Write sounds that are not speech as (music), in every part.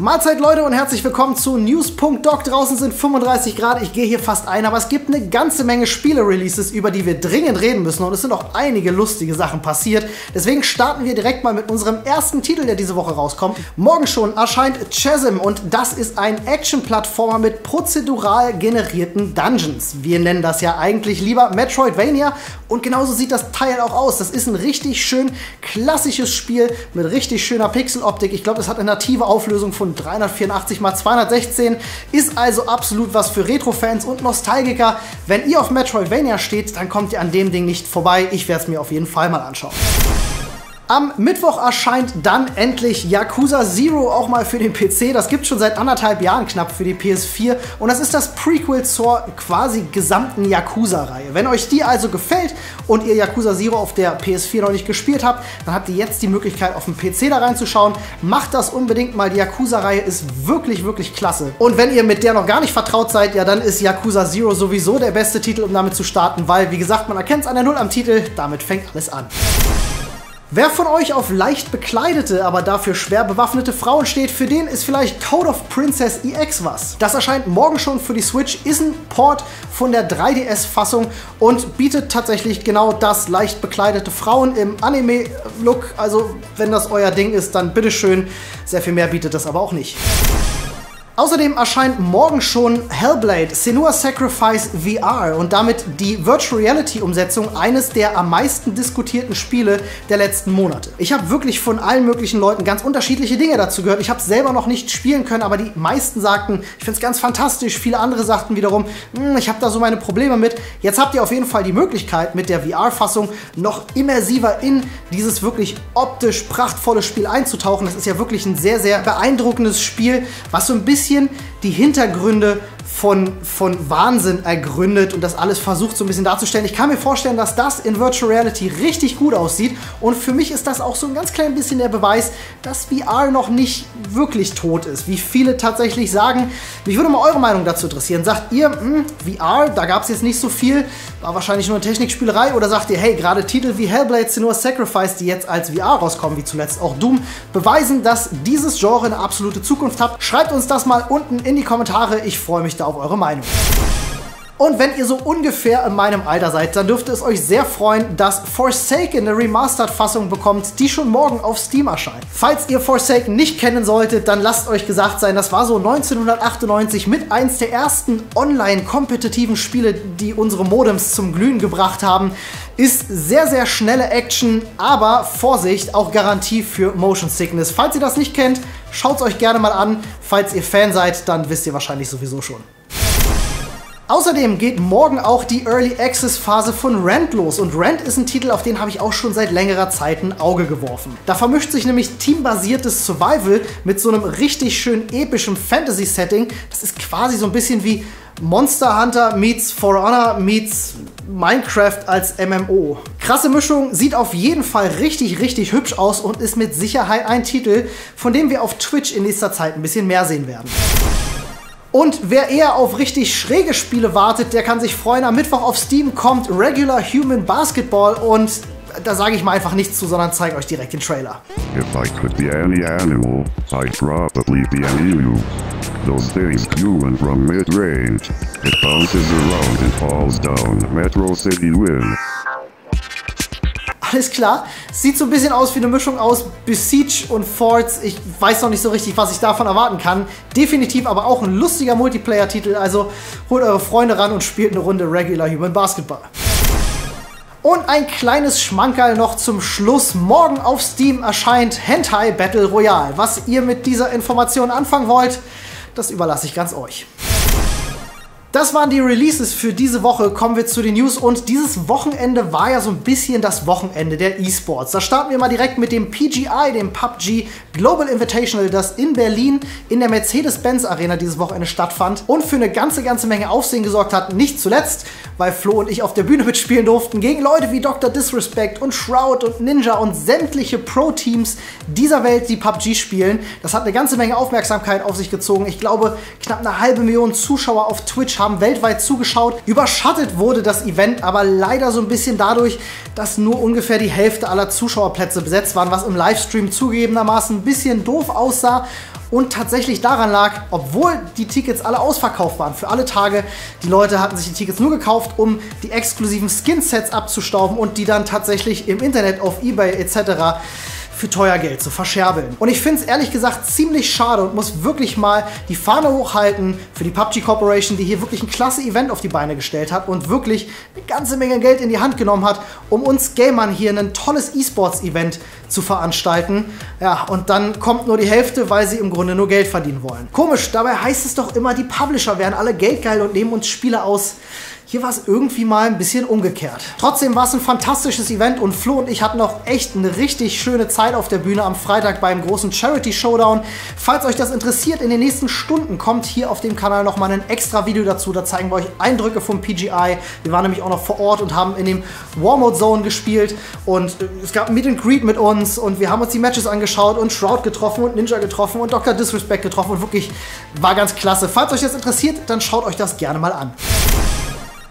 Mahlzeit Leute und herzlich willkommen zu News.doc. Draußen sind 35 Grad, ich gehe hier fast ein, aber es gibt eine ganze Menge Spiele-Releases, über die wir dringend reden müssen und es sind auch einige lustige Sachen passiert. Deswegen starten wir direkt mal mit unserem ersten Titel, der diese Woche rauskommt. Morgen schon erscheint Chasm und das ist ein Action-Plattformer mit prozedural generierten Dungeons. Wir nennen das ja eigentlich lieber Metroidvania und genauso sieht das Teil auch aus. Das ist ein richtig schön klassisches Spiel mit richtig schöner Pixeloptik. Ich glaube, es hat eine native Auflösung von von 384 x 216 ist also absolut was für Retro-Fans und Nostalgiker. Wenn ihr auf Metroidvania steht, dann kommt ihr an dem Ding nicht vorbei. Ich werde es mir auf jeden Fall mal anschauen. Am Mittwoch erscheint dann endlich Yakuza Zero auch mal für den PC. Das gibt schon seit anderthalb Jahren knapp für die PS4 und das ist das Prequel zur quasi gesamten Yakuza-Reihe. Wenn euch die also gefällt und ihr Yakuza Zero auf der PS4 noch nicht gespielt habt, dann habt ihr jetzt die Möglichkeit auf dem PC da reinzuschauen. Macht das unbedingt mal. Die Yakuza-Reihe ist wirklich, wirklich klasse. Und wenn ihr mit der noch gar nicht vertraut seid, ja dann ist Yakuza Zero sowieso der beste Titel, um damit zu starten, weil wie gesagt, man erkennt es an der Null am Titel, damit fängt alles an. Wer von euch auf leicht bekleidete, aber dafür schwer bewaffnete Frauen steht, für den ist vielleicht Code of Princess EX was. Das erscheint morgen schon für die Switch, ist ein Port von der 3DS-Fassung und bietet tatsächlich genau das leicht bekleidete Frauen im Anime-Look. Also wenn das euer Ding ist, dann bitteschön. Sehr viel mehr bietet das aber auch nicht. Außerdem erscheint morgen schon Hellblade Senua Sacrifice VR und damit die Virtual Reality Umsetzung eines der am meisten diskutierten Spiele der letzten Monate. Ich habe wirklich von allen möglichen Leuten ganz unterschiedliche Dinge dazu gehört. Ich habe es selber noch nicht spielen können, aber die meisten sagten, ich finde es ganz fantastisch. Viele andere sagten wiederum, hm, ich habe da so meine Probleme mit. Jetzt habt ihr auf jeden Fall die Möglichkeit, mit der VR-Fassung noch immersiver in dieses wirklich optisch prachtvolle Spiel einzutauchen. Das ist ja wirklich ein sehr, sehr beeindruckendes Spiel, was so ein bisschen bisschen die Hintergründe von, von Wahnsinn ergründet und das alles versucht so ein bisschen darzustellen. Ich kann mir vorstellen, dass das in Virtual Reality richtig gut aussieht und für mich ist das auch so ein ganz klein bisschen der Beweis, dass VR noch nicht wirklich tot ist, wie viele tatsächlich sagen. Mich würde mal eure Meinung dazu interessieren. Sagt ihr, mh, hm, VR, da gab es jetzt nicht so viel, war wahrscheinlich nur eine Technikspielerei oder sagt ihr, hey, gerade Titel wie Hellblade Senua's Sacrifice, die jetzt als VR rauskommen, wie zuletzt auch Doom, beweisen, dass dieses Genre eine absolute Zukunft hat. Schreibt uns das mal unten in die Kommentare. Ich freue mich da auf eure Meinung. Und wenn ihr so ungefähr in meinem Alter seid, dann dürfte es euch sehr freuen, dass Forsaken eine Remastered-Fassung bekommt, die schon morgen auf Steam erscheint. Falls ihr Forsaken nicht kennen solltet, dann lasst euch gesagt sein, das war so 1998 mit eins der ersten online-kompetitiven Spiele, die unsere Modems zum Glühen gebracht haben. Ist sehr, sehr schnelle Action, aber Vorsicht, auch Garantie für Motion Sickness. Falls ihr das nicht kennt, schaut es euch gerne mal an. Falls ihr Fan seid, dann wisst ihr wahrscheinlich sowieso schon. Außerdem geht morgen auch die Early Access Phase von Rent los und Rent ist ein Titel, auf den habe ich auch schon seit längerer Zeit ein Auge geworfen. Da vermischt sich nämlich teambasiertes Survival mit so einem richtig schön epischen Fantasy-Setting. Das ist quasi so ein bisschen wie Monster Hunter meets For Honor meets Minecraft als MMO. Krasse Mischung, sieht auf jeden Fall richtig, richtig hübsch aus und ist mit Sicherheit ein Titel, von dem wir auf Twitch in nächster Zeit ein bisschen mehr sehen werden. Und wer eher auf richtig schräge Spiele wartet, der kann sich freuen. Am Mittwoch auf Steam kommt Regular Human Basketball und da sage ich mal einfach nichts zu, sondern zeige euch direkt den Trailer. If I could be any animal, I'd probably be an emu. Those things human from mid-range. It bounces around and falls down. Metro City win alles klar. Sieht so ein bisschen aus wie eine Mischung aus Besiege und Forts. Ich weiß noch nicht so richtig, was ich davon erwarten kann. Definitiv aber auch ein lustiger Multiplayer-Titel. Also holt eure Freunde ran und spielt eine Runde Regular Human Basketball. Und ein kleines Schmankerl noch zum Schluss. Morgen auf Steam erscheint Hentai Battle Royale. Was ihr mit dieser Information anfangen wollt, das überlasse ich ganz euch. Das waren die Releases für diese Woche. Kommen wir zu den News. Und dieses Wochenende war ja so ein bisschen das Wochenende der E-Sports. Da starten wir mal direkt mit dem PGI, dem PUBG Global Invitational, das in Berlin in der Mercedes-Benz Arena dieses Wochenende stattfand und für eine ganze, ganze Menge Aufsehen gesorgt hat. Nicht zuletzt, weil Flo und ich auf der Bühne mitspielen durften gegen Leute wie Dr. Disrespect und Shroud und Ninja und sämtliche Pro-Teams dieser Welt, die PUBG spielen. Das hat eine ganze Menge Aufmerksamkeit auf sich gezogen. Ich glaube, knapp eine halbe Million Zuschauer auf Twitch haben haben weltweit zugeschaut. Überschattet wurde das Event aber leider so ein bisschen dadurch, dass nur ungefähr die Hälfte aller Zuschauerplätze besetzt waren, was im Livestream zugegebenermaßen ein bisschen doof aussah. und tatsächlich daran lag, obwohl die Tickets alle ausverkauft waren für alle Tage, die Leute hatten sich die Tickets nur gekauft, um die exklusiven Skin-Sets abzustauben und die dann tatsächlich im Internet auf Ebay etc für teuer Geld zu verscherbeln. Und ich finde es ehrlich gesagt ziemlich schade und muss wirklich mal die Fahne hochhalten für die PUBG Corporation, die hier wirklich ein klasse Event auf die Beine gestellt hat und wirklich eine ganze Menge Geld in die Hand genommen hat, um uns Gamern hier ein tolles E-Sports-Event zu veranstalten. Ja, und dann kommt nur die Hälfte, weil sie im Grunde nur Geld verdienen wollen. Komisch, dabei heißt es doch immer, die Publisher wären alle geldgeil und nehmen uns Spiele aus hier war es irgendwie mal ein bisschen umgekehrt. Trotzdem war es ein fantastisches Event und Flo und ich hatten auch echt eine richtig schöne Zeit auf der Bühne am Freitag beim großen Charity Showdown. Falls euch das interessiert, in den nächsten Stunden kommt hier auf dem Kanal nochmal ein extra Video dazu. Da zeigen wir euch Eindrücke vom PGI. Wir waren nämlich auch noch vor Ort und haben in dem War Mode Zone gespielt und äh, es gab Meet and Greet mit uns und wir haben uns die Matches angeschaut und Shroud getroffen und Ninja getroffen und Dr. Disrespect getroffen und wirklich war ganz klasse. Falls euch das interessiert, dann schaut euch das gerne mal an.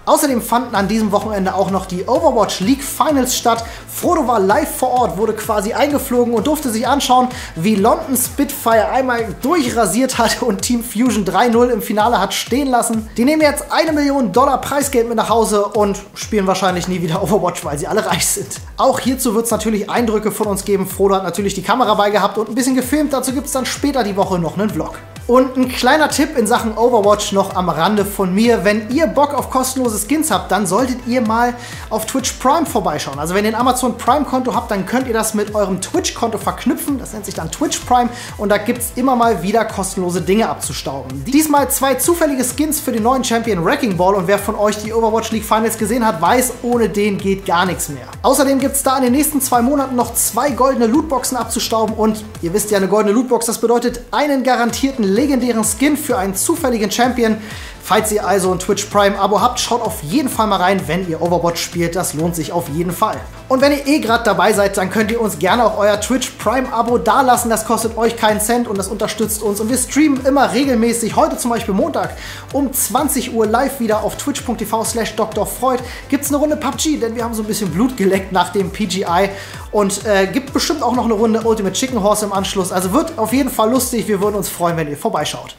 Außerdem fanden an diesem Wochenende auch noch die Overwatch League Finals statt. Frodo war live vor Ort, wurde quasi eingeflogen und durfte sich anschauen, wie London Spitfire einmal durchrasiert hat und Team Fusion 3-0 im Finale hat stehen lassen. Die nehmen jetzt eine Million Dollar Preisgeld mit nach Hause und spielen wahrscheinlich nie wieder (laughs) Overwatch, weil sie alle reich sind. Auch hierzu wird es natürlich Eindrücke von uns geben. Frodo hat natürlich die Kamera bei gehabt und ein bisschen gefilmt. Dazu gibt es dann später die Woche noch einen Vlog. Und ein kleiner Tipp in Sachen Overwatch noch am Rande von mir. Wenn ihr Bock auf kostenlose Skins habt, dann solltet ihr mal auf Twitch Prime vorbeischauen. Also wenn ihr ein Amazon Prime Konto habt, dann könnt ihr das mit eurem Twitch Konto verknüpfen. Das nennt sich dann Twitch Prime und da gibt es immer mal wieder kostenlose Dinge abzustauben. Diesmal zwei zufällige Skins für den neuen Champion Wrecking Ball und wer von euch die Overwatch League Finals gesehen hat, weiß, ohne den geht gar nichts mehr. Außerdem gibt es da in den nächsten zwei Monaten noch zwei goldene Lootboxen abzustauben und ihr wisst ja, eine goldene Lootbox, das bedeutet einen garantierten legendären Skin für einen zufälligen Champion. Falls ihr also ein Twitch Prime Abo habt, schaut auf jeden Fall mal rein, wenn ihr Overwatch spielt. Das lohnt sich auf jeden Fall. Und wenn ihr eh gerade dabei seid, dann könnt ihr uns gerne auch euer Twitch Prime Abo dalassen. Das kostet euch keinen Cent und das unterstützt uns. Und wir streamen immer regelmäßig. Heute zum Beispiel Montag um 20 Uhr live wieder auf twitch.tv slash drfreud gibt es eine Runde PUBG, denn wir haben so ein bisschen Blut geleckt nach dem PGI. Und äh, gibt bestimmt auch noch eine Runde Ultimate Chicken Horse im Anschluss. Also wird auf jeden Fall lustig. Wir würden uns freuen, wenn ihr vorbeischaut.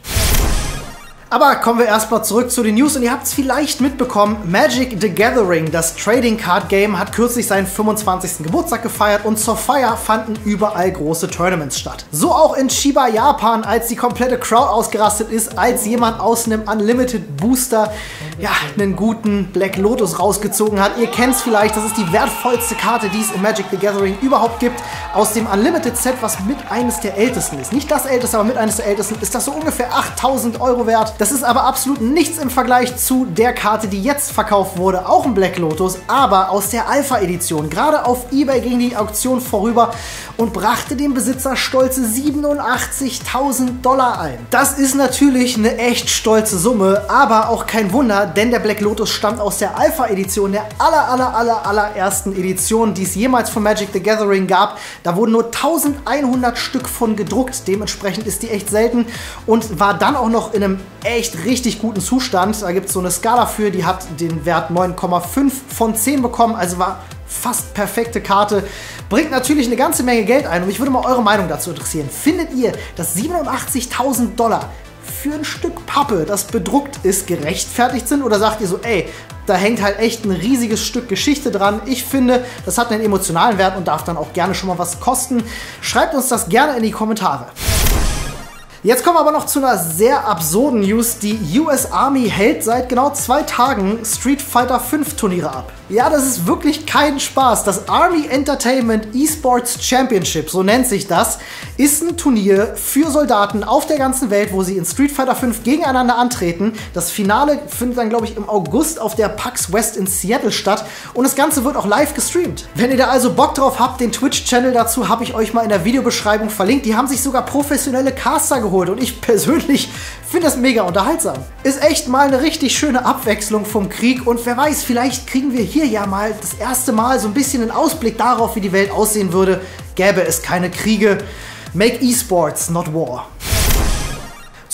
Aber kommen wir erstmal zurück zu den News und ihr habt es vielleicht mitbekommen, Magic the Gathering, das Trading Card Game, hat kürzlich seinen 25. Geburtstag gefeiert und zur Feier fanden überall große Tournaments statt. So auch in Shiba, Japan, als die komplette Crowd ausgerastet ist, als jemand aus einem Unlimited Booster ja, einen guten Black Lotus rausgezogen hat. Ihr kennt es vielleicht, das ist die wertvollste Karte, die es in Magic the Gathering überhaupt gibt. Aus dem Unlimited Set, was mit eines der ältesten ist. Nicht das älteste, aber mit eines der ältesten, ist das so ungefähr 8000 Euro wert. Das ist aber absolut nichts im Vergleich zu der Karte, die jetzt verkauft wurde, auch ein Black Lotus, aber aus der Alpha-Edition. Gerade auf Ebay ging die Auktion vorüber und brachte dem Besitzer stolze 87.000 Dollar ein. Das ist natürlich eine echt stolze Summe, aber auch kein Wunder, denn der Black Lotus stammt aus der Alpha-Edition, der aller, aller, aller, allerersten Edition, die es jemals von Magic the Gathering gab. Da wurden nur 1100 Stück von gedruckt, dementsprechend ist die echt selten und war dann auch noch in einem echt richtig guten Zustand. Da gibt es so eine Skala für, die hat den Wert 9,5 von 10 bekommen, also war fast perfekte Karte. Bringt natürlich eine ganze Menge Geld ein und mich würde mal eure Meinung dazu interessieren. Findet ihr, dass 87.000 Dollar für ein Stück Pappe, das bedruckt ist, gerechtfertigt sind? Oder sagt ihr so, ey, da hängt halt echt ein riesiges Stück Geschichte dran. Ich finde, das hat einen emotionalen Wert und darf dann auch gerne schon mal was kosten. Schreibt uns das gerne in die Kommentare. Jetzt kommen wir aber noch zu einer sehr absurden News. Die US Army hält seit genau zwei Tagen Street Fighter 5 Turniere ab. Ja, das ist wirklich kein Spaß. Das Army Entertainment Esports Championship, so nennt sich das, ist ein Turnier für Soldaten auf der ganzen Welt, wo sie in Street Fighter 5 gegeneinander antreten. Das Finale findet dann, glaube ich, im August auf der PAX West in Seattle statt und das Ganze wird auch live gestreamt. Wenn ihr da also Bock drauf habt, den Twitch-Channel dazu habe ich euch mal in der Videobeschreibung verlinkt. Die haben sich sogar professionelle Caster geholt und ich persönlich finde das mega unterhaltsam. Ist echt mal eine richtig schöne Abwechslung vom Krieg und wer weiß, vielleicht kriegen wir hier ja mal das erste Mal so ein bisschen einen Ausblick darauf, wie die Welt aussehen würde, gäbe es keine Kriege. Make Esports, not War.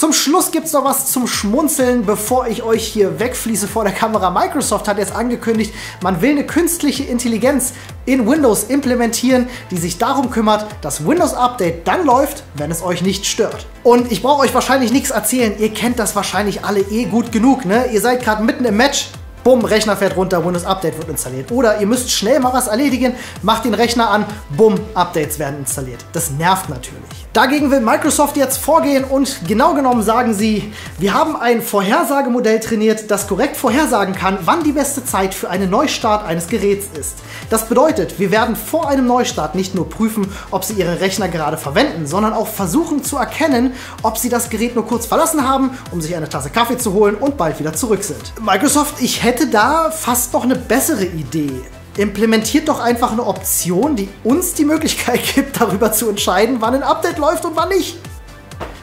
Zum Schluss gibt es noch was zum Schmunzeln, bevor ich euch hier wegfließe vor der Kamera. Microsoft hat jetzt angekündigt, man will eine künstliche Intelligenz in Windows implementieren, die sich darum kümmert, dass Windows Update dann läuft, wenn es euch nicht stört. Und ich brauche euch wahrscheinlich nichts erzählen, ihr kennt das wahrscheinlich alle eh gut genug, ne? Ihr seid gerade mitten im Match, bumm, Rechner fährt runter, Windows Update wird installiert. Oder ihr müsst schnell mal was erledigen, macht den Rechner an, bumm, Updates werden installiert. Das nervt natürlich. Dagegen will Microsoft jetzt vorgehen und genau genommen sagen sie, wir haben ein Vorhersagemodell trainiert, das korrekt vorhersagen kann, wann die beste Zeit für einen Neustart eines Geräts ist. Das bedeutet, wir werden vor einem Neustart nicht nur prüfen, ob Sie Ihren Rechner gerade verwenden, sondern auch versuchen zu erkennen, ob Sie das Gerät nur kurz verlassen haben, um sich eine Tasse Kaffee zu holen und bald wieder zurück sind. Microsoft, ich hätte da fast noch eine bessere Idee implementiert doch einfach eine Option, die uns die Möglichkeit (laughs) gibt, darüber zu entscheiden, wann ein Update läuft und wann nicht.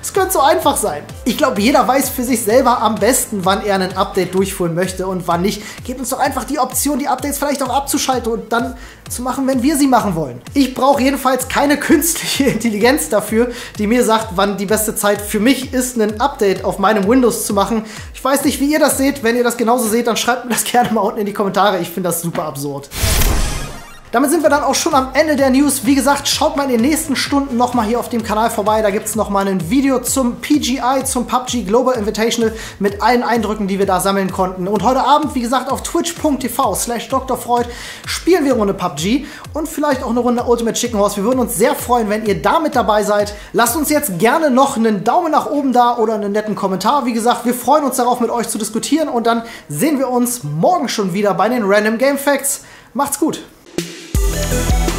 Es könnte so einfach sein. Ich glaube, jeder weiß für sich selber am besten, wann er ein Update durchführen möchte und wann nicht. Gebt uns doch einfach die Option, die Updates vielleicht auch abzuschalten und dann zu machen, wenn wir sie machen wollen. Ich brauche jedenfalls keine (laughs) künstliche Intelligenz dafür, die mir sagt, wann die beste Zeit für mich ist, ein Update auf meinem Windows zu machen. Ich weiß nicht, wie ihr das seht. Wenn ihr das genauso seht, dann schreibt mir das (laughs) gerne mal unten in die Kommentare. Ich finde das super absurd. Damit sind wir dann auch schon am Ende der News. Wie gesagt, schaut mal in den nächsten Stunden nochmal hier auf dem Kanal vorbei. Da gibt es nochmal ein Video zum PGI, zum PUBG Global Invitational mit allen Eindrücken, die wir da sammeln konnten. Und heute Abend, wie gesagt, auf twitch.tv slash drfreud spielen wir eine Runde PUBG und vielleicht auch eine Runde Ultimate Chicken Horse. Wir würden uns sehr freuen, wenn ihr da mit dabei seid. Lasst uns jetzt gerne noch einen Daumen nach oben da oder einen netten Kommentar. Wie gesagt, wir freuen uns darauf, mit euch zu diskutieren und dann sehen wir uns morgen schon wieder bei den Random Game Facts. Macht's gut! Thank